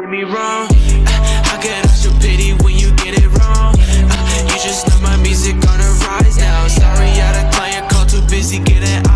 get me wrong. Uh, How can I show pity when you get it wrong? Uh, You just know my music on the rise now. Sorry, I had a client call too busy getting out.